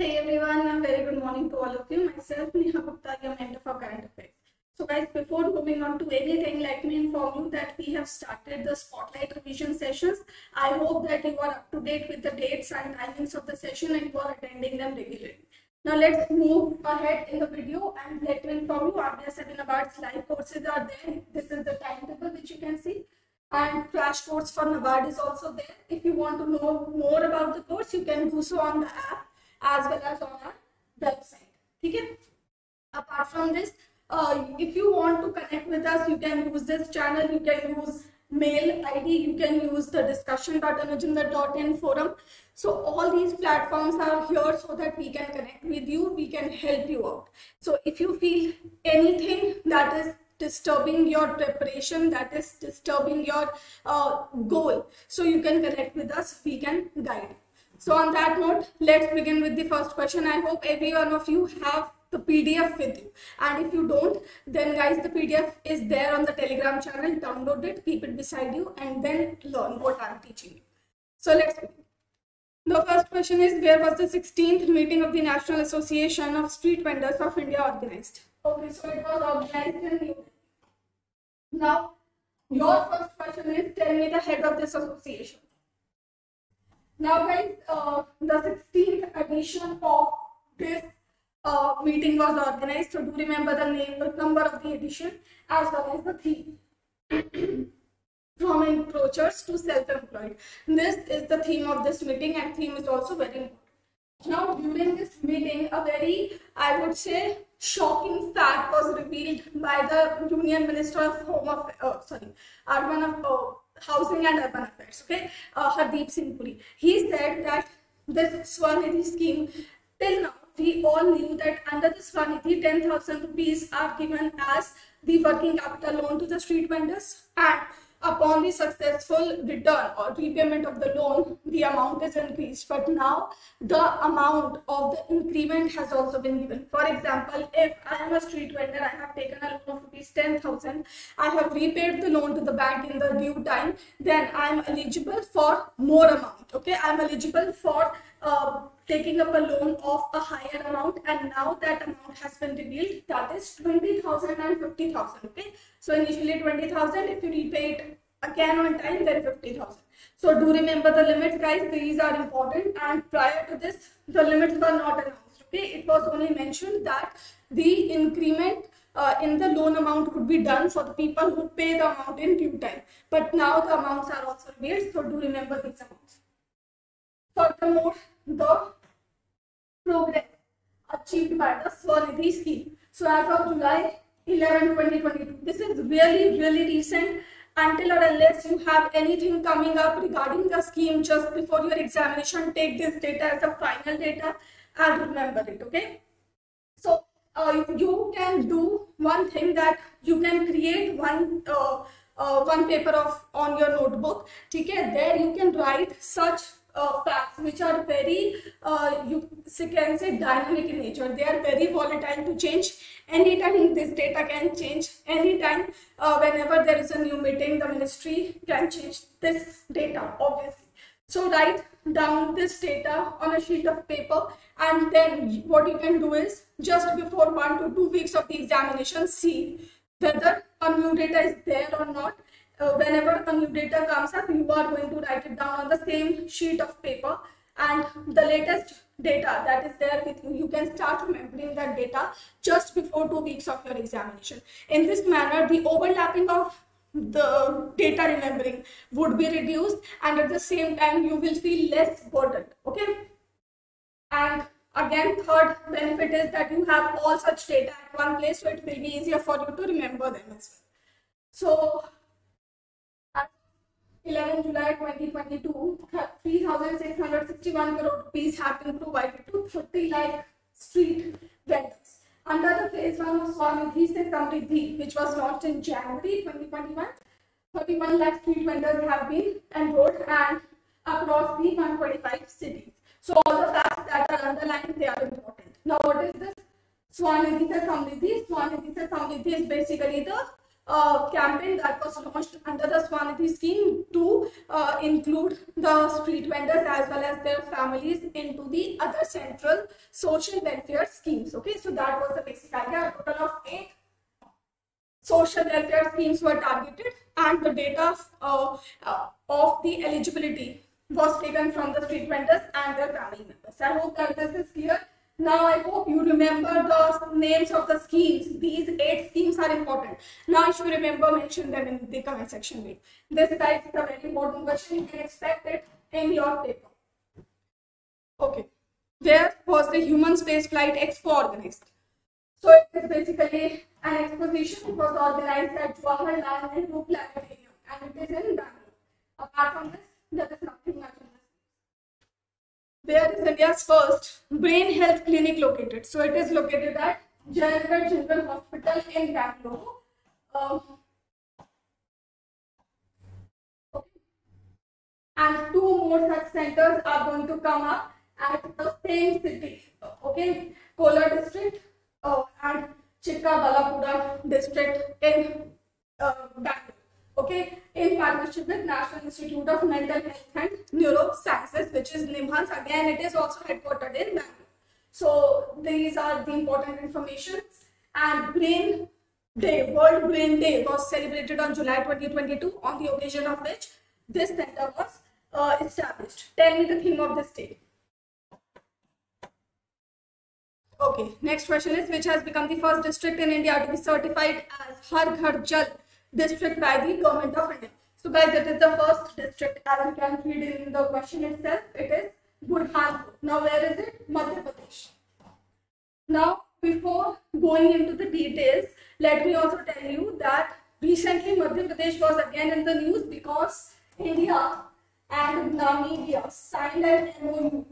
Hey everyone, a very good morning to all of you. Myself, Neha Gupta, your mentor for current affairs. So guys, before moving on to anything, let me inform you that we have started the spotlight revision sessions. I hope that you are up to date with the dates and timings of the session and you are attending them regularly. Now let's move ahead in the video and let me inform you 7 Nabard's live courses are there. This is the timetable which you can see and crash course for Nabard is also there. If you want to know more about the course, you can do so on the app as well as on our website. Okay? Apart from this, uh, if you want to connect with us, you can use this channel, you can use mail ID, you can use the discussion.anujjindal.in forum. So all these platforms are here so that we can connect with you, we can help you out. So if you feel anything that is disturbing your preparation, that is disturbing your uh, goal, so you can connect with us, we can guide. So on that note, let's begin with the first question. I hope every one of you have the PDF with you. And if you don't, then guys, the PDF is there on the Telegram channel. Download it, keep it beside you, and then learn what I'm teaching you. So let's begin. The first question is, where was the 16th meeting of the National Association of Street Vendors of India organized? Okay, so it was organized in New. Now, your first question is, tell me the head of this association. Now guys, uh, the 16th edition of this uh, meeting was organized. So do remember the name, the number of the edition as well as the theme. From encroachers to self-employed. This is the theme of this meeting and theme is also very important. Now during this meeting, a very, I would say, shocking fact was revealed by the Union Minister of Home Affairs, uh, sorry, Urban of, uh, Housing and Urban Affairs, okay, uh, Hardeep Singh Puri. He said that this Swanidhi scheme, till now, we all knew that under the Swanidhi, 10,000 rupees are given as the working capital loan to the street vendors and upon the successful return or repayment of the loan, the amount is increased. But now the amount of the increment has also been given. For example, if I am a street vendor, I have taken a loan of rupees 10,000, I have repaid the loan to the bank in the due time, then I am eligible for more amount. Okay, I am eligible for uh, taking up a loan of a higher amount and now that amount has been revealed that is 20,000 and 50,000 okay? So initially 20,000 if you repay it again on time then 50,000 so do remember the limits guys. These are important and prior to this the limits were not announced okay? It was only mentioned that the increment uh, in the loan amount could be done for the people who pay the amount in due time. But now the amounts are also revealed so do remember these amounts. Furthermore, the progress achieved by the Swanidhi scheme. So as of July 11, 2022, this is really, really recent. Until or unless you have anything coming up regarding the scheme just before your examination, take this data as a final data and remember it, okay? So uh, you can do one thing that you can create one uh, uh, one paper of on your notebook. Okay, there you can write such uh, facts which are very uh, you can say dynamic in nature. They are very volatile to change. Anytime this data can change anytime uh, whenever there is a new meeting the ministry can change this data obviously. So write down this data on a sheet of paper and then what you can do is just before one to two weeks of the examination see whether a new data is there or not uh, whenever a new data comes up, you are going to write it down on the same sheet of paper. And the latest data that is there with you, you can start remembering that data just before two weeks of your examination. In this manner, the overlapping of the data remembering would be reduced and at the same time you will feel less burdened okay? And again third benefit is that you have all such data at one place so it will be easier for you to remember them as well. So 11 July 2022, 3,661 crore rupees have been provided to 30 lakh street vendors. Under the phase 1 of Swanidhi Se which was launched in January 2021, 31 lakh street vendors have been enrolled and across the 125 cities. So all the facts that are underlined, they are important. Now what is this? Swanidhi Se Samriddhi. Swanidhi Se is basically the uh, campaign that was launched under the Swanidhi scheme to uh, include the street vendors as well as their families into the other central social welfare schemes. Okay, so that was the basic idea. A total of eight social welfare schemes were targeted and the data uh, uh, of the eligibility was taken from the street vendors and their family members. I hope that this is clear. Now I hope you remember the names of the schemes. These eight schemes are important. Now if you remember, mention them in the comment section below. This guys is a very important question. You can expect it in your paper. Okay. Where was the Human Space Flight Expo organized? So it is basically an exposition. It was organized at Jawaharlal Nehru Planetarium and it is in Bangalore. Apart from this, there is nothing much in where is India's first brain health clinic located? So it is located at Jayanagar General Hospital in Bangalore. Um, okay. And two more such centers are going to come up at the same city. Okay, Kolar district uh, and Chikkabalapura district in uh, Bangalore okay, in partnership with National Institute of Mental Health and Neurosciences, which is NIMHANS. Again, it is also headquartered in Bangalore. So these are the important information. And Brain Day, World Brain Day was celebrated on July 2022, on the occasion of which this center was uh, established. Tell me the theme of this day. Okay, next question is which has become the first district in India to be certified as Har Ghar Jal district by the government of India. So guys, it is the first district as you can read in the question itself. It is Burhanpur. Now where is it? Madhya Pradesh. Now before going into the details, let me also tell you that recently Madhya Pradesh was again in the news because India and Namibia signed an MOU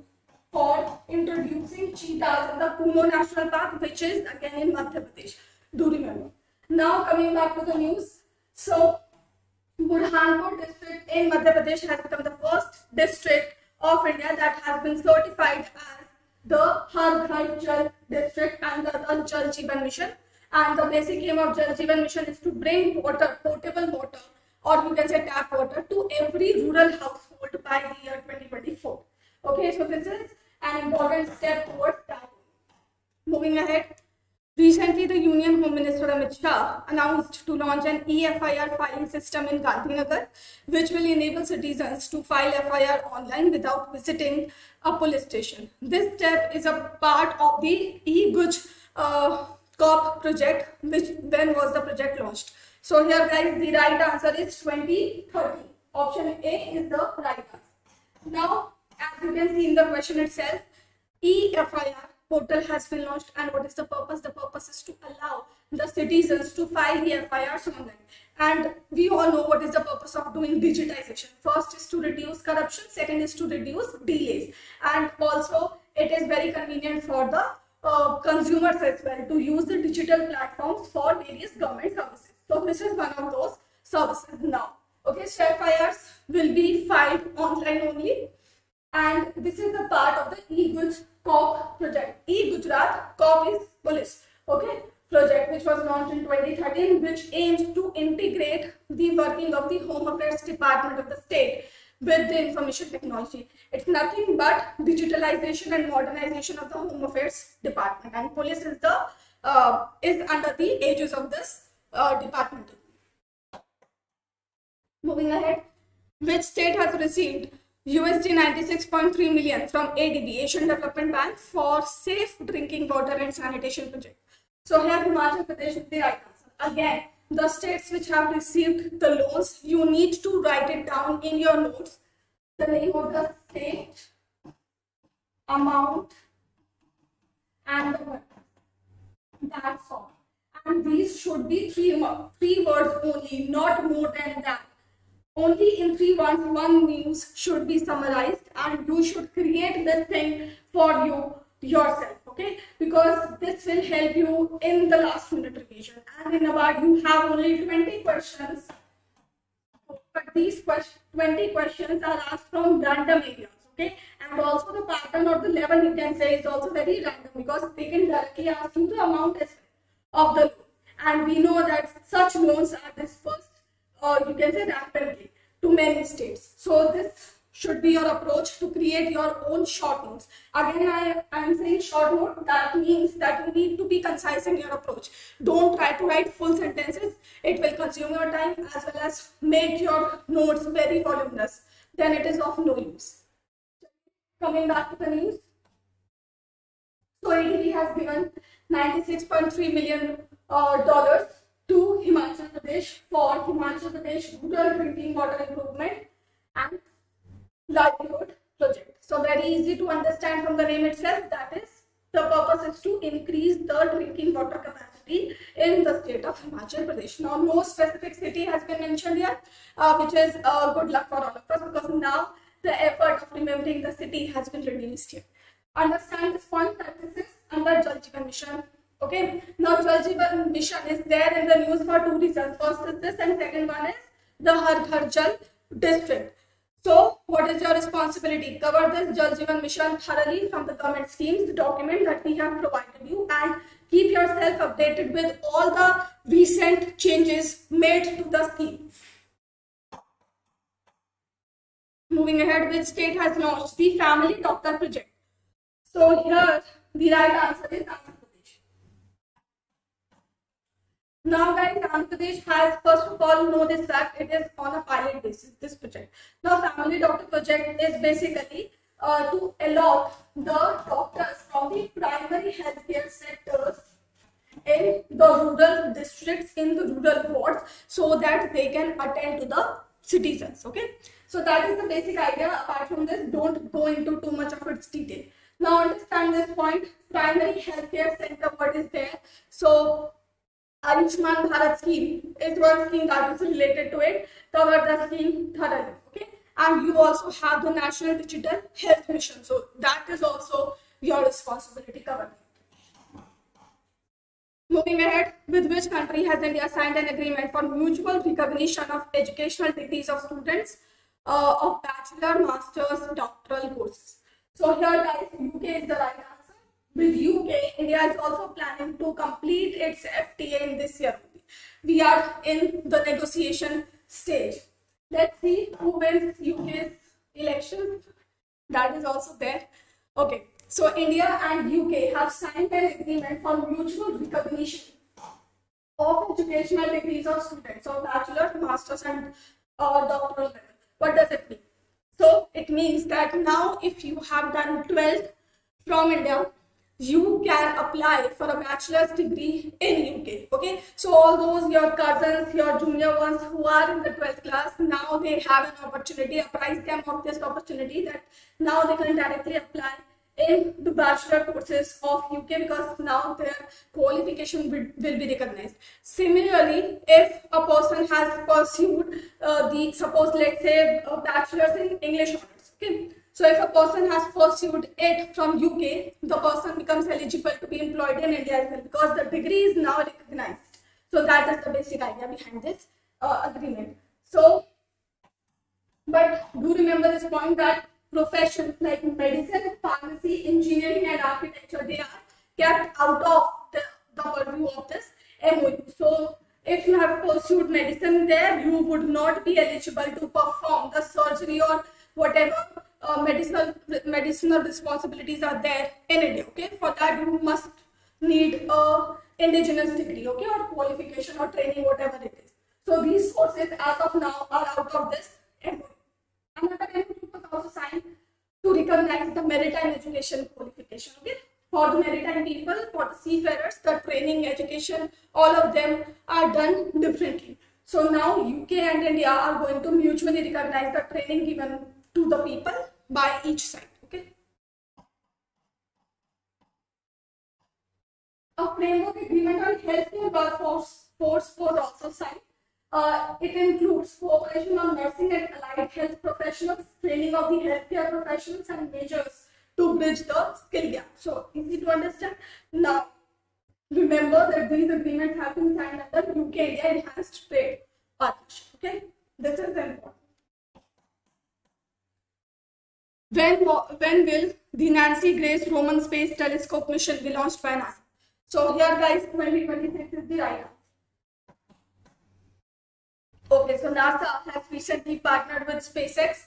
for introducing cheetahs in the Kuno National Park, which is again in Madhya Pradesh. Do remember. Now coming back to the news, so, Burhanpur district in Madhya Pradesh has become the first district of India that has been certified as the Har Ghar Jal district under the Jal Jeevan mission. And the basic aim of Jal Jeevan mission is to bring water, potable water, or you can say tap water, to every rural household by the year 2024. Okay, so this is an important step towards that. Moving ahead, Recently, the Union Home Minister Amit Shah announced to launch an EFIR filing system in Gandhinagar, which will enable citizens to file FIR online without visiting a police station. This step is a part of the e-Guj uh, COP project, which when was the project launched. So here guys, the right answer is 2030. Option A is the right answer. Now, as you can see in the question itself, EFIR portal has been launched and what is the purpose? The purpose is to allow the citizens to file the FIRs online. And we all know what is the purpose of doing digitization. First is to reduce corruption, second is to reduce delays. And also it is very convenient for the uh, consumers as well to use the digital platforms for various government services. So this is one of those services now. Okay, FIRs will be filed online only and this is the part of the e-Guj COP project. E-Gujarat COP is police, okay, project which was launched in 2013 which aims to integrate the working of the Home Affairs Department of the state with the information technology. It's nothing but digitalization and modernization of the Home Affairs Department and police is the uh, is under the aegis of this uh, department. Moving ahead, which state has received USD 96.3 million from ADB, Asian Development Bank for safe drinking water and sanitation project. So here Himachal Pradesh is the right answer. Again, the states which have received the loans, you need to write it down in your notes. The name of the state, amount, and the word. That's all. And these should be three, three words only, not more than that only in three words one news should be summarized and you should create this thing for you yourself okay? Because this will help you in the last minute revision. And in about you have only 20 questions. But these 20 questions are asked from random areas okay? And also the pattern or the level you can say is also very random because they can directly ask you the amount of the loan and we know that such loans are dispersed, or you can say rampantly, to many states. So this should be your approach to create your own short notes. Again, I am saying short note, that means that you need to be concise in your approach. Don't try to write full sentences. It will consume your time as well as make your notes very voluminous. Then it is of no use. Coming back to the news. So ADB has given 96.3 million uh, dollars to Himachal Pradesh for Himachal Pradesh rural drinking water improvement and livelihood project. So very easy to understand from the name itself that is the purpose is to increase the drinking water capacity in the state of Himachal Pradesh. Now no specific city has been mentioned here uh, which is uh, good luck for all of us because now the effort of remembering the city has been reduced here. Understand this point that this is under Jal Jeevan Mission Okay. Now Jal Mission is there in the news for two reasons. First is this and second one is the Har district. So what is your responsibility? Cover this Jal Jeevan Mission thoroughly from the government schemes, the document that we have provided you and keep yourself updated with all the recent changes made to the scheme. Moving ahead, which state has launched the Family Doctor Project? So here the right answer is Now guys, Andhra Pradesh has first of all know this fact it is on a pilot basis, this project. Now family doctor project is basically uh, to allot the doctors from the primary healthcare sectors in the rural districts, in the rural wards so that they can attend to the citizens, okay? So that is the basic idea. Apart from this, don't go into too much of its detail. Now understand this point, primary healthcare center, what is there? So Ayushman Bharat scheme is one scheme that is related to it. Cover the scheme thoroughly. Okay. And you also have the National Digital Health Mission. So that is also your responsibility covered. Moving ahead, with which country has India signed an agreement for mutual recognition of educational degrees of students uh, of bachelor, master's, doctoral courses? So here guys, UK is the right answer with UK, India is also planning to complete its FTA in this year. We are in the negotiation stage. Let's see who wins UK's election. That is also there. Okay, so India and UK have signed an agreement for mutual recognition of educational degrees of students, so bachelor, master's, and uh, doctoral level. What does it mean? So it means that now if you have done 12th from India, you can apply for a bachelor's degree in UK. Okay, so all those your cousins, your junior ones who are in the 12th class, now they have an opportunity, apprise them of this opportunity that now they can directly apply in the bachelor courses of UK because now their qualification will, will be recognized. Similarly, if a person has pursued uh, the, suppose let's say a bachelor's in English honors, okay, so if a person has pursued it from UK, the person becomes eligible to be employed in India as well because the degree is now recognized. So that is the basic idea behind this uh, agreement. So, but do remember this point that professions like medicine, pharmacy, engineering and architecture, they are kept out of the, the purview of this MOU. So if you have pursued medicine there, you would not be eligible to perform the surgery or whatever uh, medicinal medicinal responsibilities are there in India. Okay, for that you must need a indigenous degree, okay, or qualification or training, whatever it is. So these courses as of now are out of this MOU. Another MOU was also signed to recognize the maritime education qualification. Okay, for the maritime people, for the seafarers, the training, education, all of them are done differently. So now UK and India are going to mutually recognize the training given to the people by each side okay a framework agreement on healthcare workforce force was also signed uh, it includes cooperation on nursing and allied health professionals, training of the healthcare professionals, and measures to bridge the skill gap. So, easy to understand. Now, remember that these agreements have been signed under UK Enhanced Trade Partnership. Okay, this is important. When, when will the Nancy Grace Roman Space Telescope mission be launched by NASA? So here guys, 2026 is the right Okay, so NASA has recently partnered with SpaceX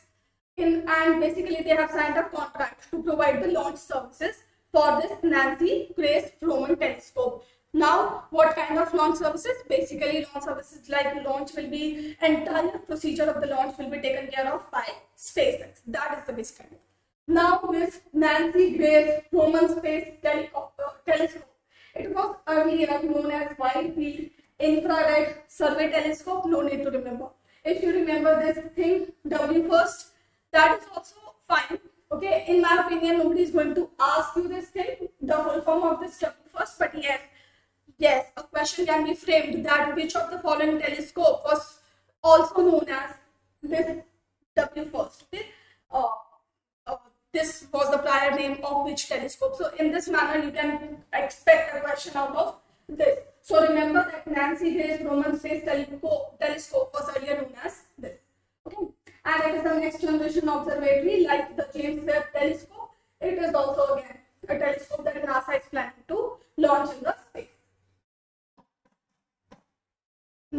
in, and basically they have signed a contract to provide the launch services for this Nancy Grace Roman Telescope. Now, what kind of launch services? Basically, launch services like launch will be entire procedure of the launch will be taken care of by SpaceX. That is the basic idea. Now, this Nancy Grace Roman Space uh, Telescope. It was earlier known as Wide Field Infrared Survey Telescope. No need to remember. If you remember this thing, WFIRST, that is also fine. Okay, in my opinion, nobody is going to ask you this thing, the full form of this W first, but yes, yes, a question can be framed that which of the following telescope was also known as this WFIRST. Okay. Uh, this was the prior name of which telescope. So in this manner, you can expect a question out of this. So remember that Nancy Grace Roman Space Telescope, telescope was earlier known as this. Okay. And it is the next generation observatory like the James Webb telescope. It is also again a telescope that NASA is planning to launch in the space.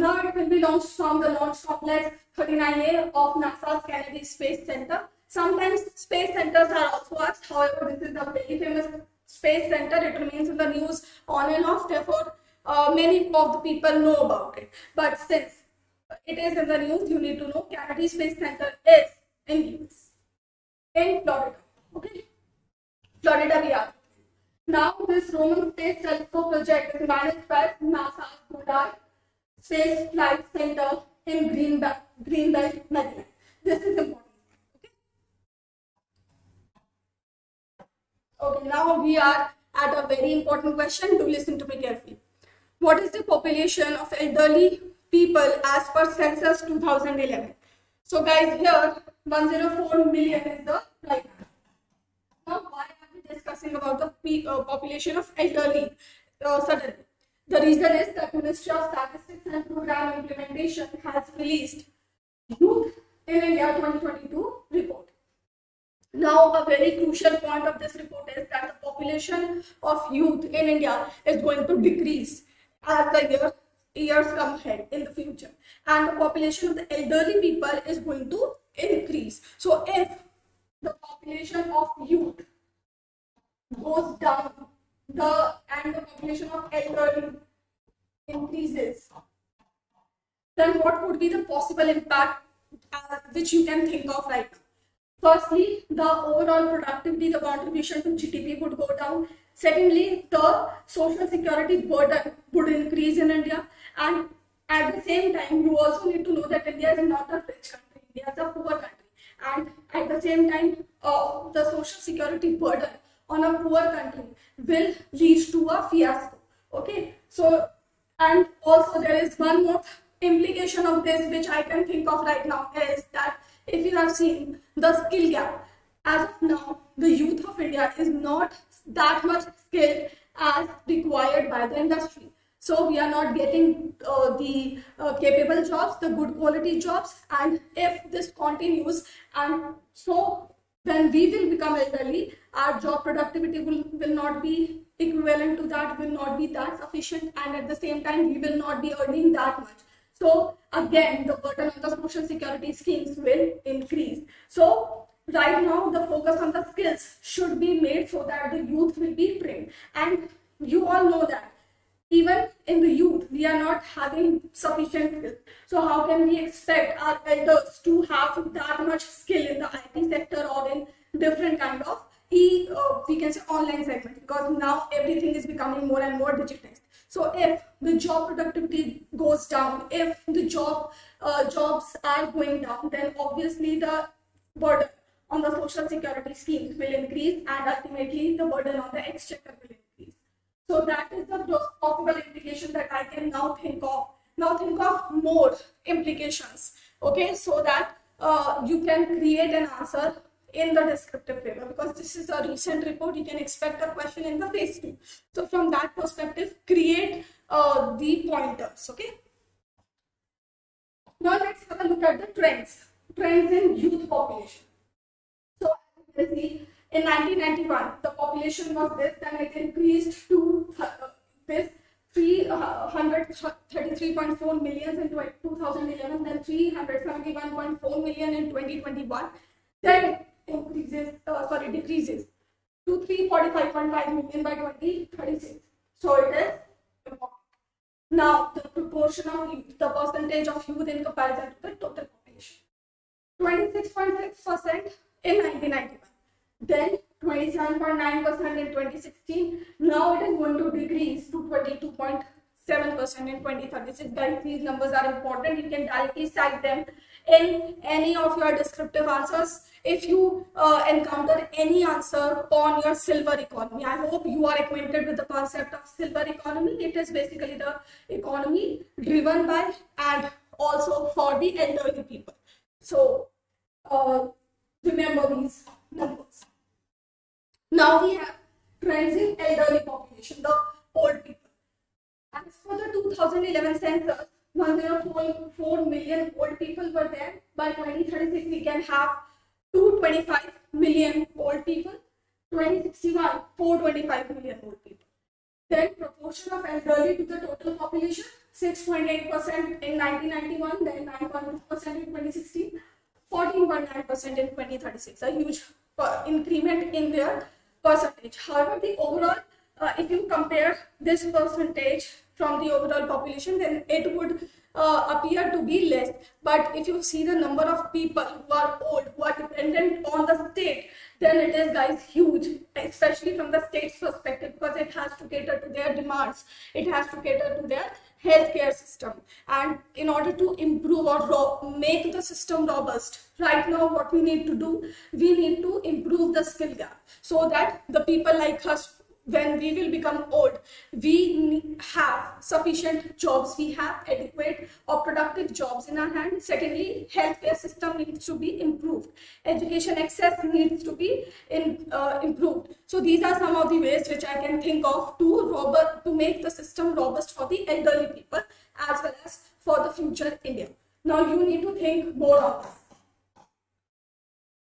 Now it will be launched from the Launch Complex 39A of NASA's Kennedy Space Center Sometimes space centers are also asked. However, this is a very famous space center. It remains in the news on and off. Therefore, uh, many of the people know about it. But since it is in the news, you need to know Kennedy Space Center is in use in Florida. Okay, Florida we are. Now, this Roman Space Telescope project is managed by NASA's Goddard Space Flight Center in Greenbelt, Greenbelt, Maryland. This is important. Okay, now we are at a very important question. Do listen to me carefully. What is the population of elderly people as per census 2011? So guys, here 104 million is the right Now, why are we discussing about the uh, population of elderly uh, suddenly? The reason is that Ministry of Statistics and Program Implementation has released Youth in India 2022 report. Now, a very crucial point of this report is that the population of youth in India is going to decrease as the year, years come ahead in the future. And the population of the elderly people is going to increase. So, if the population of youth goes down, the and the population of elderly increases, then what would be the possible impact uh, which you can think of now? Firstly, the overall productivity, the contribution to GDP would go down. Secondly, the social security burden would increase in India. And at the same time, you also need to know that India is not a rich country. India is a poor country. And at the same time, uh, the social security burden on a poor country will lead to a fiasco. Okay, so and also there is one more implication of this which I can think of right now is that if you have seen the skill gap, as of now, the youth of India is not that much skilled as required by the industry. So we are not getting uh, the uh, capable jobs, the good quality jobs. And if this continues, and so when we will become elderly, our job productivity will, will not be equivalent to that, will not be that sufficient. And at the same time, we will not be earning that much. So again, the burden on the social security schemes will increase. So right now, the focus on the skills should be made so that the youth will be trained. And you all know that even in the youth, we are not having sufficient skills. So how can we expect our elders to have that much skill in the IT sector or in different kind of e, uh, we can say online segment because now everything is becoming more and more digitized. So if the job productivity goes down, if the job uh, jobs are going down, then obviously the burden on the social security schemes will increase and ultimately the burden on the exchequer will increase. So that I can now think of. Now think of more implications, okay, so that uh, you can create an answer in the descriptive paper because this is a recent report. You can expect a question in the phase 2 so from that perspective create uh, the pointers okay? Now let's have a look at the trends trends in youth population. So as you see in 1991 the population was this and it increased to uh, this 333.4 million in 2011, then 371.4 million in 2021, then increases, uh, sorry, decreases to 345.5 million by 2036. So it is. Now, the proportion of youth, the percentage of youth in comparison to the total population. 26.6% in 1991. Then 27.9% in 2016. Now it is going to decrease to 22.7% in 2036. Guys, these numbers are important. You can directly cite them in any of your descriptive answers if you uh, encounter any answer on your silver economy. I hope you are acquainted with the concept of silver economy. It is basically the economy driven by and also for the elderly people. So uh, remember these numbers. Now we have in elderly population, the old people. As for the 2011 census, 104 million old people were there. By 2036, we can have 225 million old people. 2061, 425 million old people. Then proportion of elderly to the total population, 6.8% in 1991, then 9.2% in 2016, 14.9% in 2036. A huge uh, increment in their percentage. However, the overall, uh, if you compare this percentage from the overall population, then it would uh, appear to be less. But if you see the number of people who are old, who are dependent on the state, then it is guys huge, especially from the state's perspective because it has to cater to their demands. It has to cater to their healthcare system. And in order to improve or make the system robust, right now what we need to do, we need to improve the skill gap so that the people like us when we will become old, we have sufficient jobs, we have adequate or productive jobs in our hand. Secondly, healthcare system needs to be improved. Education access needs to be in, uh, improved. So these are some of the ways which I can think of to robust, to make the system robust for the elderly people as well as for the future India. Now you need to think more of this.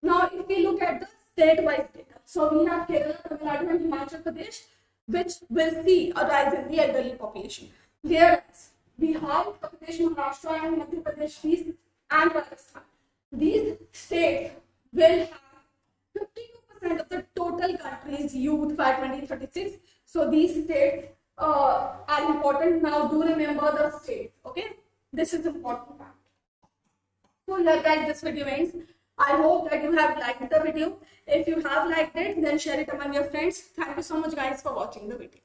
Now if we look at the state-wise data, so we have Kerala, Tamil Nadu and Himachal Pradesh which will see a rise in the elderly population. Whereas Bihar, Uttar Pradesh, Maharashtra and Madhya Pradesh these, and Rajasthan, these states will have 52% of the total country's youth by 2036. So these states uh, are important. Now do remember the states, okay? This is important fact. So here guys, this video ends. I hope that you have liked the video. If you have liked it, then share it among your friends. Thank you so much guys for watching the video.